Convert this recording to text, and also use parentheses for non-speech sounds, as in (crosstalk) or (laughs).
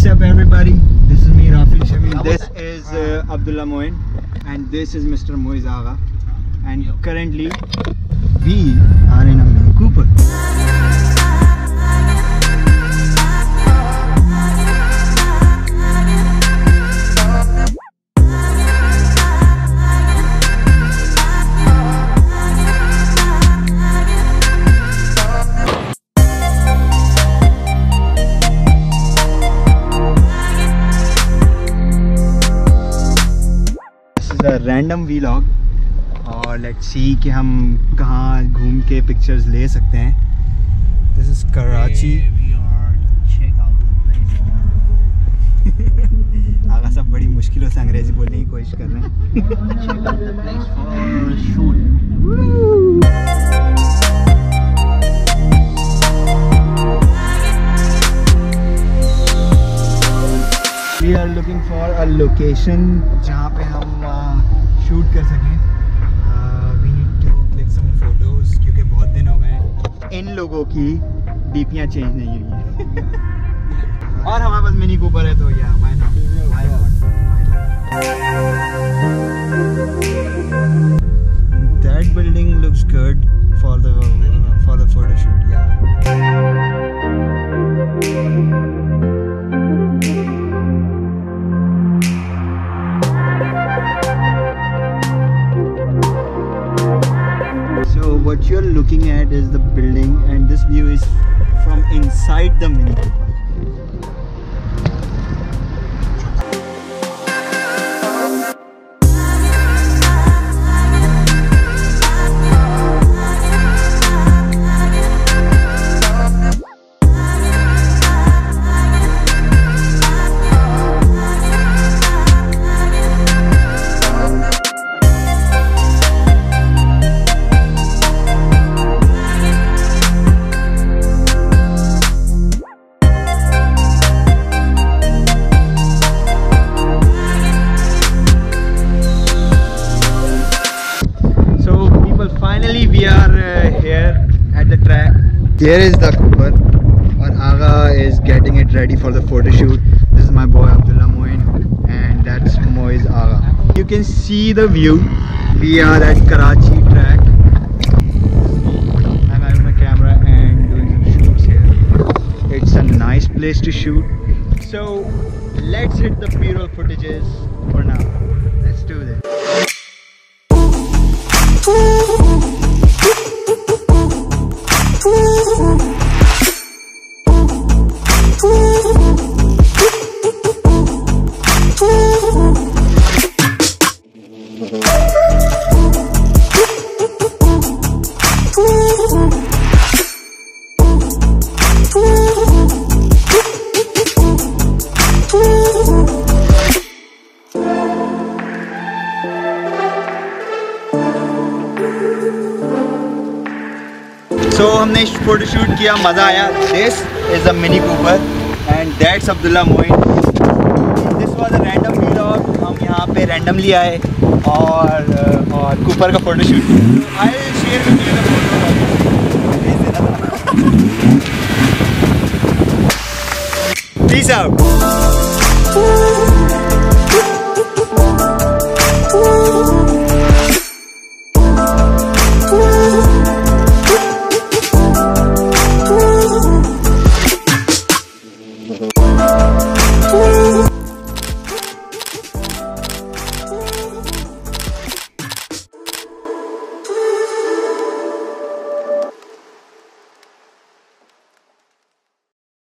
What's up everybody? This is me Rafil Shamim. This is uh, Abdullah Moin and this is Mr. Moiz Agha. And currently we are in a Is a और let's see कि हम कहाँ घूम के पिक्चर्स ले सकते हैं। दिस इज़ कराची आगा सब बड़ी मुश्किलों से अंग्रेज़ी बोलने की कोशिश कर रहे हैं। We are looking for a location जहाँ पे हम शूट कर सकें। We need to click some photos क्योंकि बहुत दिन हो गए। इन लोगों की डीपियाँ चेंज नहीं हुई हैं। (laughs) और हमारे पास मिनी कूपर है तो या my not what you're looking at is the building and this view is from inside the Mini Cooper. Track. Here is the Cooper or Aga is getting it ready for the photo shoot. This is my boy Abdullah Moin and that's Moiz Aga. You can see the view. We are at Karachi track. I'm having my camera and doing some shoots here. It's a nice place to shoot. So let's hit the B-roll footages for now. Let's do this. So so, हमने photo shoot किया मज़ा आया। This is a mini Cooper and that's Abdullah Moin this was a random vlog हम यहाँ पे randomly आए और और कूपर का photo shoot I share with you photo peace out